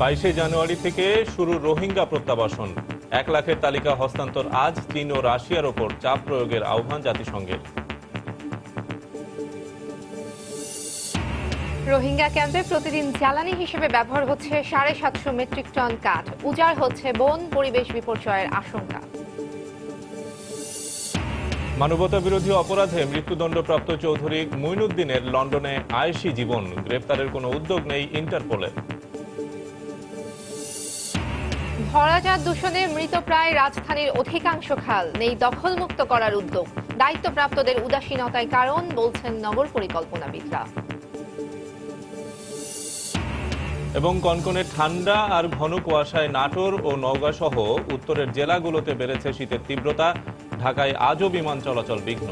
বাইশে জানুয়ারি থেকে শুরু রোহিঙ্গা প্রত্যাবাসন। এক লাখের তালিকা হস্তান্তর আজ চীন ও রাশিয়ার ওপর চাপ প্রয়োগের আহ্বান জাতিসংঘের। রোহিঙ্গা ক্যাম্পে প্রতিদিন জ্বালানি হিসেবে ব্যবহার হচ্ছে সাড়ে সাতশো মেট্রিক টন কাঠ। উজাড় হচ্ছে বন পরিবেশ বিপর্যয়ের আশঙ্কা। মানবতা বিরোধী অপরাধে মৃত্যুদণ্ডপ্রাপ্ত চৌধুরী মুইনুদ্দিনের লন্ডনে আয়েশি জীবন। গ্রেপ্তারের কোনো উদ্যোগ নেই ইন্টারপোলের। ভরাজাত দূষণে মৃতপ্রায় রাজধানীর অধিকাংশ খাল নেই দখলমুক্ত করার উদ্যোগ। দায়িত্বপ্রাপ্তদের উদাসীনতায় কারণ বলছেন নগর পরিকল্পনাবিদরা। এবং কনকনে ঠান্ডা আর ঘন কুয়াশায় নাটোর ও নওগাঁ সহ উত্তরের জেলাগুলোতে বেড়েছে শীতের তীব্রতা। ঢাকায় আজও বিমান চলাচল বিঘ্ন।